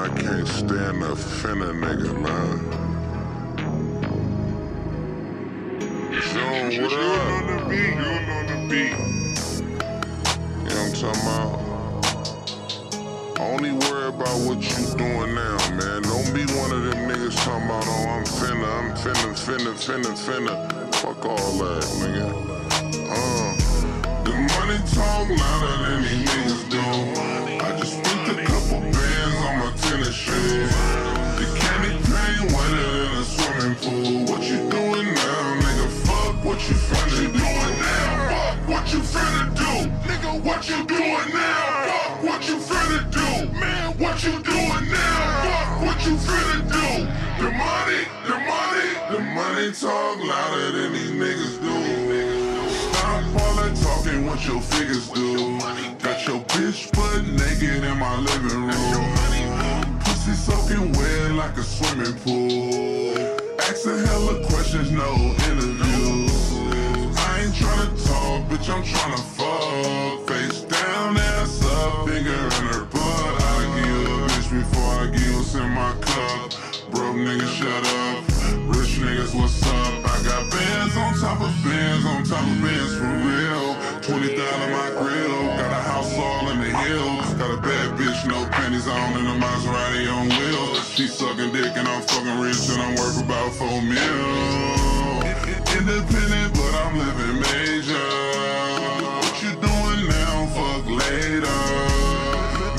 I can't stand a finna nigga, man. Zoom, what up? on the beat. You on the beat. You know what I'm talking about? Only worry about what you doing now, man. Don't be one of them niggas talking about, oh, I'm finna, I'm finna, finna, finna, finna. Fuck all that, nigga. Uh, the money talk louder than these niggas pool. What you doing now, nigga? Fuck what you finna do. now? Fuck what you finna do, nigga? What you doing now? Fuck what you finna do, man? What you doing now? Fuck what you finna do. The money, the money, the money talk louder than these niggas do. Stop all that talking, what your figures do. Got your bitch butt naked in my living room. Pussy soaking wet like a swimming pool. Asking hella questions, no interviews. I ain't tryna talk, bitch, I'm tryna fuck. Face down, ass up, finger in her butt. I give a bitch before I give what's in my cup. Broke niggas, shut up. Rich niggas, what's up? I got bands on top of bands on top of bands for real. 20,000 my grill. Got a house all in the hills. Got a bad bitch, no panties on, in a Maserati on wheels. She sucking dick and I'm fucking rich and I'm worth about four mil. Independent, but I'm living major. What you doing now? Fuck later.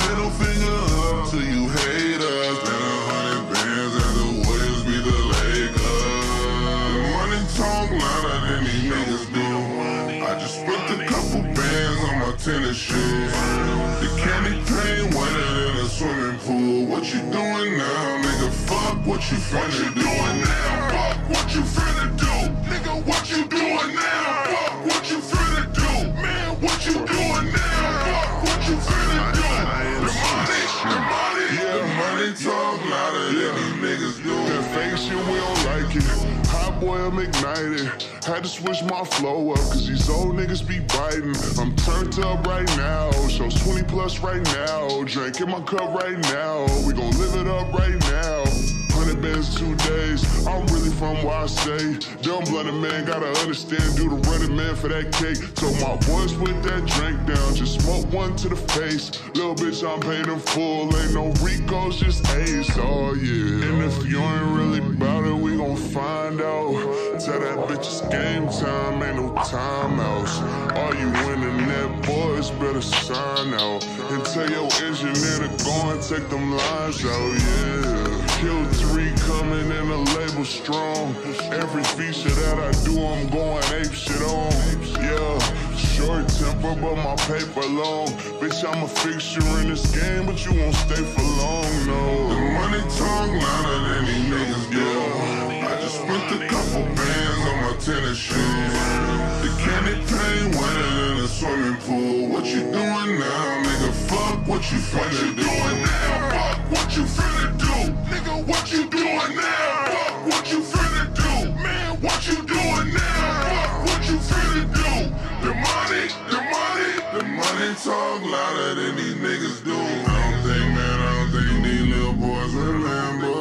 Middle finger up to you haters. Spend a hundred bands as the Warriors be the Lakers. Money talk louder than these niggas do. I just spent a couple bands on my tennis shoes. The candy paint a swimming pool. What you doing now, nigga? Fuck what you finna do. now? Fuck what you finna do, nigga? What you doing now? Fuck what you finna do, man? What you doing now? Fuck what you finna do. The money, the money, yeah, money talk louder than these niggas do. That fake shit, we don't like it. Boy, I'm ignited. Had to switch my flow up, cause these old niggas be biting. I'm turned up right now, shows 20 plus right now. Drink in my cup right now, we gon' live it up right now. 100 bands, two days. I'm really from where I stay. Dumb blooded man, gotta understand. Do the running man for that cake. Told my boys with that drink down. One to the face. Little bitch, I'm paid in full. Ain't no Ricos, just Ace. Oh yeah. And if you ain't really about it, we gon' find out. Tell that bitch it's game time, ain't no timeouts. All you internet boys better sign out. And tell your engineer to go and take them lines out, yeah. Kill three coming label strong. Every feature that I do, I'm going ape shit on. Yeah, short temper, but my paper long. Bitch, I'm a fixture in this game, but you won't stay for long, no. The money talk louder than these niggas do. I just spent a couple bands on my tennis shoes. The candy paint wetter than a swimming pool. What you doing now, nigga? Fuck what you finna do. now? Fuck what you finna do, nigga? What you doing now? The money talk louder than these niggas do. I don't think, man, I don't think these little boys remember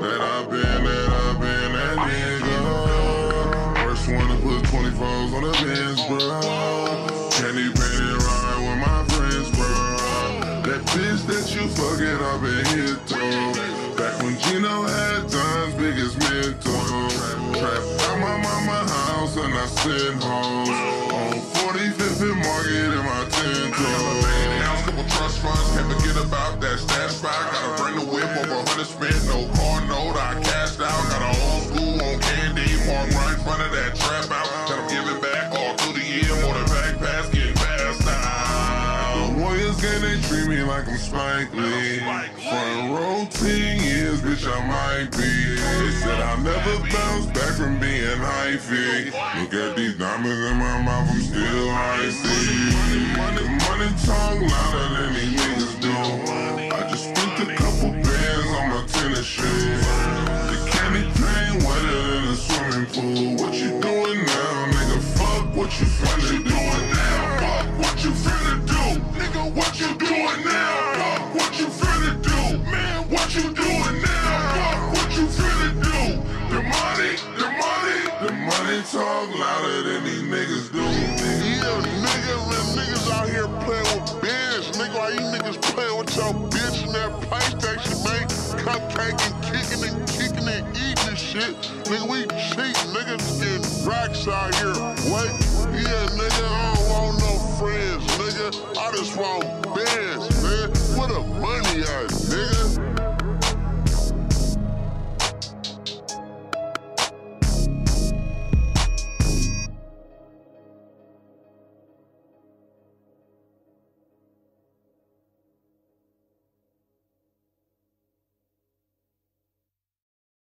that I've been, that I've been that nigga. First one to put 24s on the bench, bro. Candy painted ride with my friends, bro. That bitch that you fucking up and hit to. Back when Gino had times big as mental. Trapped out my mama house and I sent hoes. Trust funds, can't forget about that stash spot. Gotta bring the whip over 100 spent, no car note, I cashed out. Got a old school on candy, park right in front of that trap house. give it back all through the year, more than back pass, getting passed out. The Warriors game, they treat me like I'm Spike Lee. Front row 10 years, bitch, I might be. They said I'll never bounce back from being hyphy. Look at these diamonds in my mouth, I'm still icy. Money, money talk louder what you doing now? Nigga, fuck what you finna doing now. Fuck what you finna do. Nigga, what you doing now? Fuck what you finna do. Man, what you doing now? Fuck what you finna do. The money, the money, the money talk louder than these niggas do. Yeah, nigga, let niggas out here playing with biz. Nigga, why you niggas playing with your Nigga, we cheat. nigga. getting racks out here. Wait, yeah, nigga, I don't want no friends, nigga. I just want bands, man. Where the money at?